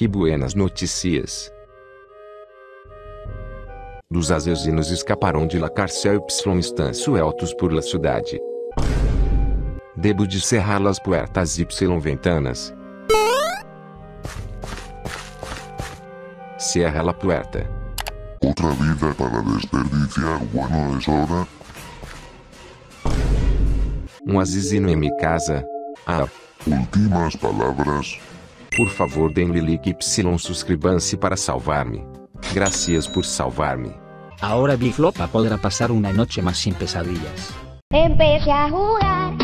Que buenas notícias. Dos assassinos escaparam de la cárcel y están sueltos por la cidade. Debo de cerrar las puertas y ventanas. Cierra la puerta. Otra vida para desperdiciar, bueno es hora. Um assassino em minha casa. Ah, Últimas palabras. Por favor denle like y suscriban-se para salvar-me. Gracias por salvar-me. Ahora Biflopa podrá pasar una noche más sin pesadillas. Empecé a jugar